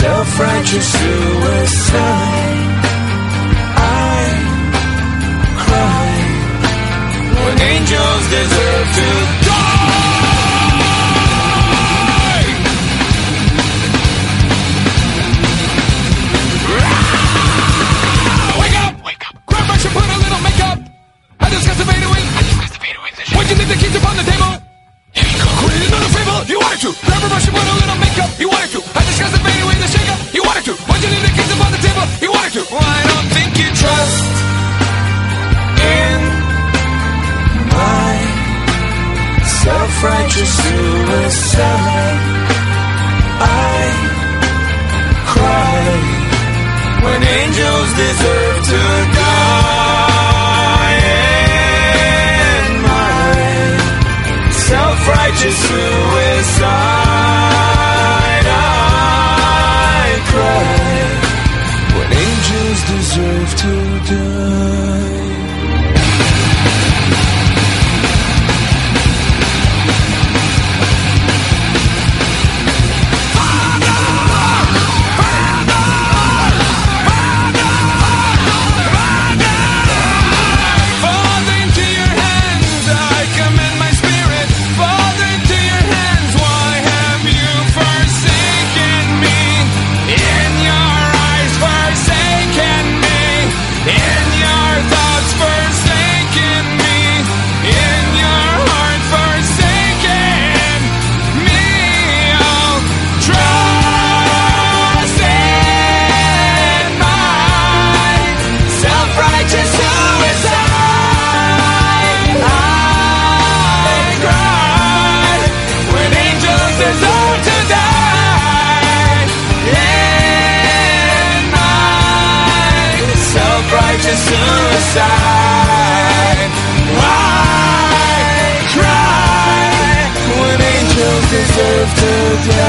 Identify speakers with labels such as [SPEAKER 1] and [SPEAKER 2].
[SPEAKER 1] self-righteous suicide. I cry when angels desert. trust in my self-righteous suicide. I cry. today.